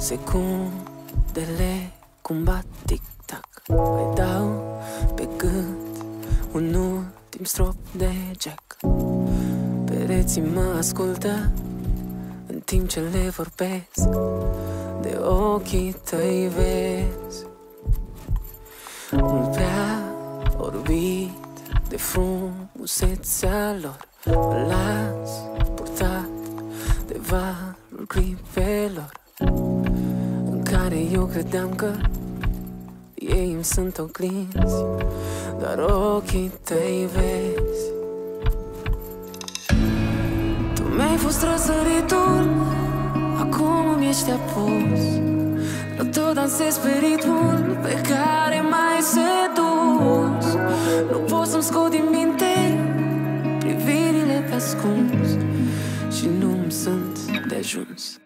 Secundele cum bat tic-tac Mai dau pe gând un ultim strop de jack. Pereții mă ascultă în timp ce le vorbesc De ochii tăi vezi. Mult prea orbit de frumusețea lor Mă las purtat de valul clipelor. În care eu credeam că ei îmi sunt oglinzi Doar ochii tăi vezi. Tu mi-ai fost răsăritul Acum îmi ești apus. Eu tot dansez pe ritmul Pe care mai sedus. Nu pot să-mi scot din minte Privirile pe ascuns Și nu-mi sunt de ajuns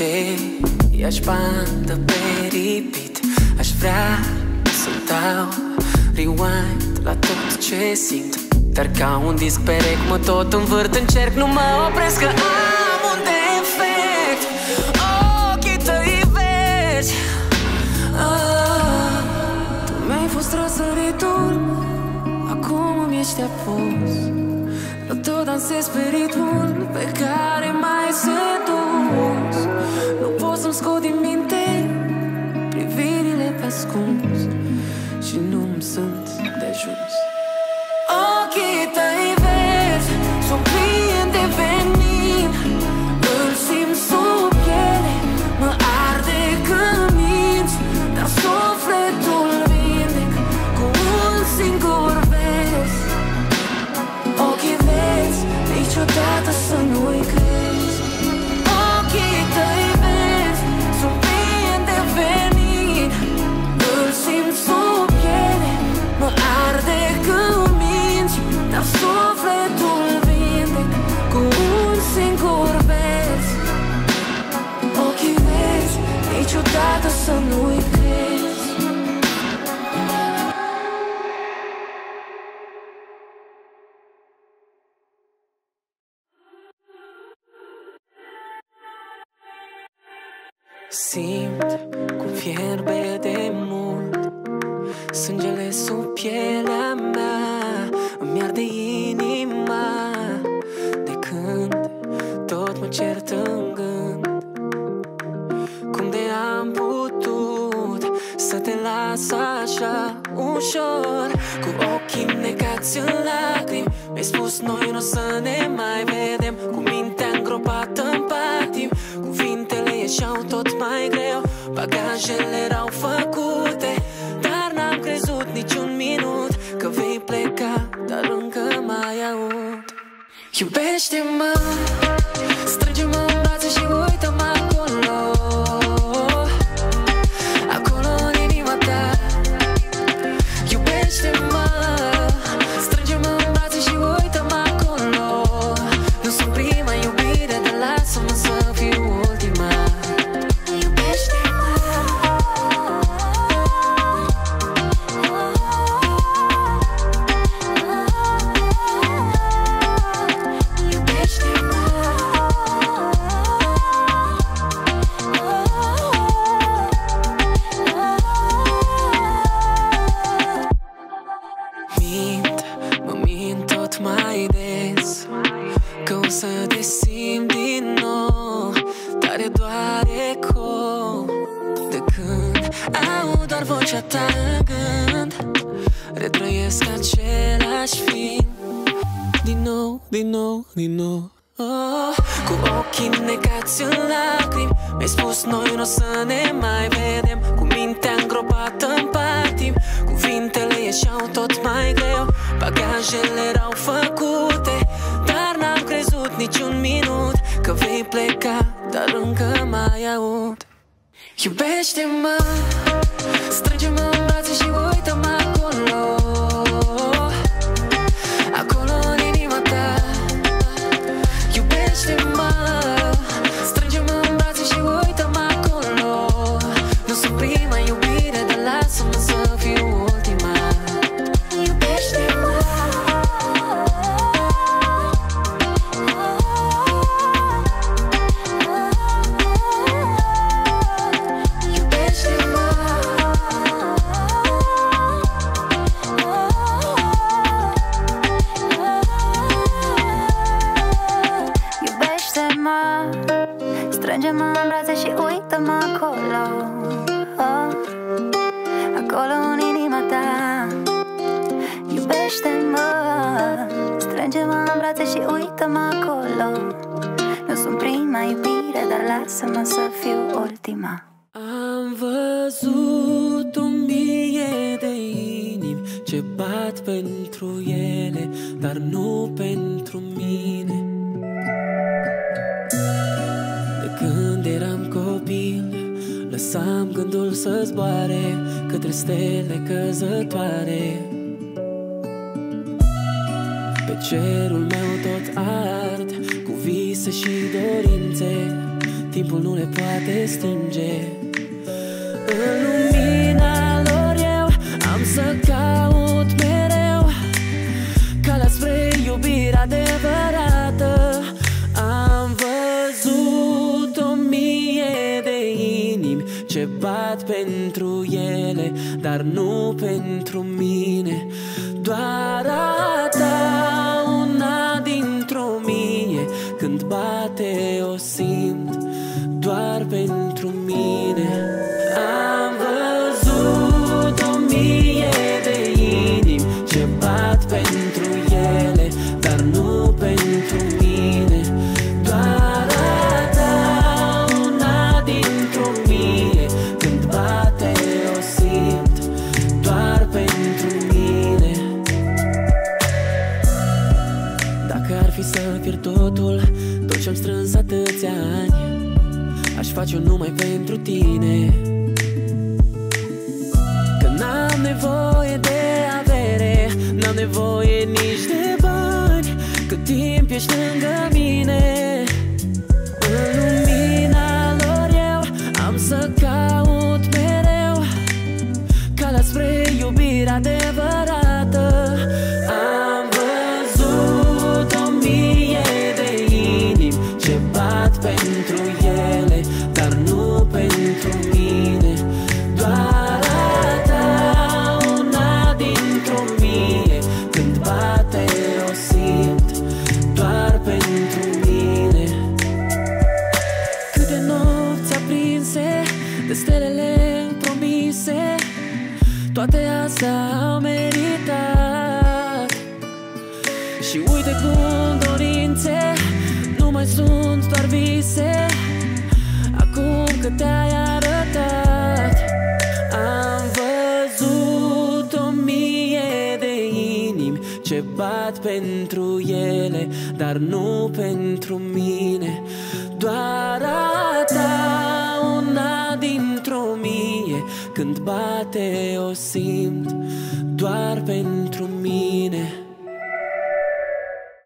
aceeași bandă pe repeat Aș vrea să-mi dau rewind la tot ce simt. Dar ca un disc perec mă tot învârt în cerc. Nu mă opresc că am un defect. Ochii tăi vezi ah, Tu mi-ai fost răsăritul. Acum îmi ești apus. Eu tot dansez pe ritmul ascuns Și nu-mi sunt de ajuns. Ochii tăi Simt cum fierbe de mult Sângele sub pielea mea. Îmi arde inima De când tot mă cert în gând. Cum de am putut Să te las așa ușor Cuvintele ieșeau tot mai greu. Bagajele erau făcute Dar n-am crezut niciun minut Că vei pleca, dar încă mai aud. Iubește-mă nou, din nou, din nou. Oh, Cu ochii negați în lacrimi Mi-ai spus noi nu o să ne mai vedem. Cu mintea îngropată în patim Cuvintele ieșeau tot mai greu. Bagajele erau făcute Dar n-am crezut niciun minut Că vei pleca, dar încă mai aud. Iubește-mă, strânge-mă acolo oh, Acolo în inima ta. Iubește-mă Strânge-mă în brațe și uită-mă acolo. Nu sunt prima iubire, dar lasă-mă să fiu ultima. Am văzut o mie de inimi ce bat pentru ele, dar nu pentru mine. Lăsam gândul să zboare către stele căzătoare. Pe cerul meu tot ard Cu vise și dorințe Timpul nu le poate stinge În lumina Ce bat pentru ele Dar nu pentru mine. Doar a ta una dintr-o mie Când bate o simt Doar pentru Aș face-o numai pentru tine. Că n-am nevoie de avere N-am nevoie nici de bani. Cât timp ești lângă mine În lumina lor eu Am să caut mereu. Calea spre iubirea adevărată te-ai arătat. Am văzut o mie de inimi Ce bat pentru ele Dar nu pentru mine. Doar a ta una dintr-o mie Când bate o simt Doar pentru